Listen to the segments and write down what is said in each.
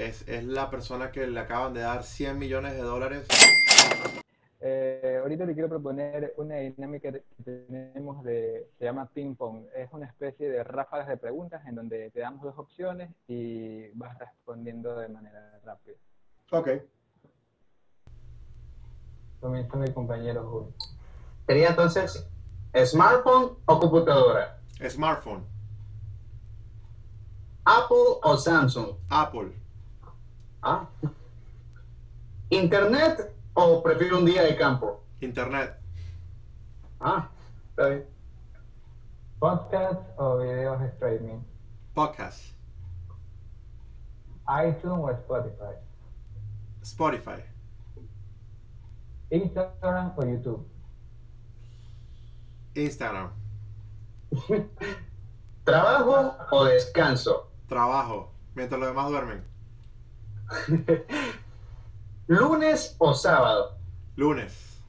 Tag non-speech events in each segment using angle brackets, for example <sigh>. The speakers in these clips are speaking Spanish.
es, es la persona que le acaban de dar 100 millones de dólares. Eh, ahorita te quiero proponer una dinámica que tenemos de, se llama ping pong. Es una especie de ráfagas de preguntas en donde te damos dos opciones y vas respondiendo de manera rápida. Ok. Comienza mi compañero Julio. Sería entonces smartphone o computadora, Smartphone. Apple o Samsung, Apple. ¿Ah? internet o prefiero un día de campo. Internet. Ah, está bien. Podcast o videos streaming. Podcast. iTunes o Spotify. Spotify. Instagram o YouTube. Instagram. <laughs> Trabajo o descanso, Trabajo. Mientras los demás duermen. <laughs> lunes o sábado, Lunes.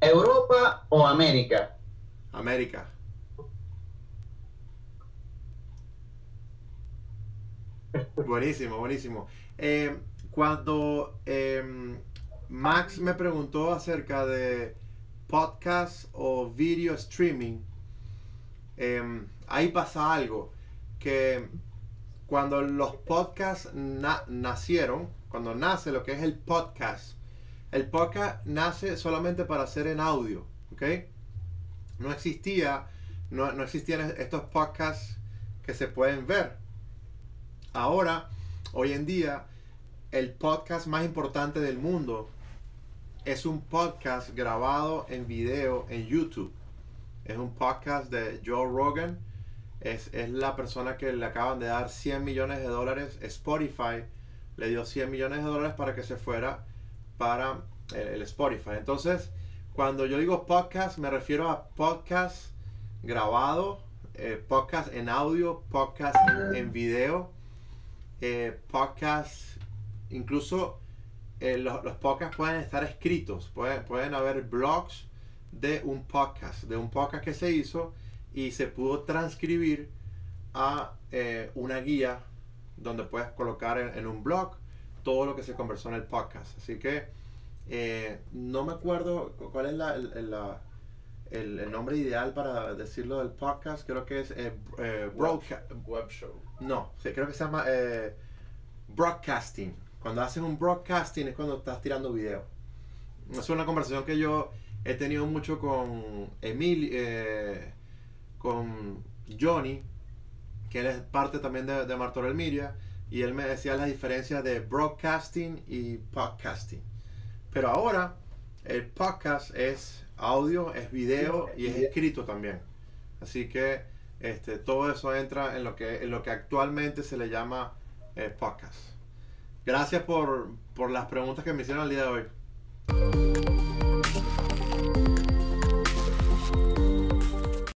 Europa o América, América. Buenísimo, buenísimo. Eh, cuando eh, Max me preguntó acerca de podcast o video streaming, eh, ahí pasa algo, que cuando los podcasts na- nacieron, cuando nace lo que es el podcast, el podcast nace solamente para hacer en audio, ¿ok? No existía, no, no existían estos podcasts que se pueden ver. Ahora, hoy en día, el podcast más importante del mundo es un podcast grabado en video en YouTube. Es un podcast de Joe Rogan. Es, es la persona que le acaban de dar 100 millones de dólares. Spotify le dio 100 millones de dólares para que se fuera para el, el Spotify. Entonces, cuando yo digo podcast, me refiero a podcast grabado, eh, podcast en audio, podcast en, video, eh, podcast, incluso eh, los, los podcasts pueden estar escritos, pueden, pueden haber blogs de un podcast, de un podcast que se hizo y se pudo transcribir a eh, una guía donde puedes colocar en, en un blog todo lo que se conversó en el podcast. Así que eh, no me acuerdo cu- cuál es la- la- el- el nombre ideal para decirlo del podcast. Creo que es eh, eh, broadca- Web show. No, sí, creo que se llama broadcasting. Cuando haces un broadcasting es cuando estás tirando video. Es una conversación que yo he tenido mucho con Emil, eh, con Johnny, que él es parte también de, de Martorell Media, y él me decía las diferencias de broadcasting y podcasting. Pero ahora el podcast es audio, es video y es escrito también. Así que este, todo eso entra en lo que, en lo que actualmente se le llama eh, podcast. Gracias por, por las preguntas que me hicieron el día de hoy.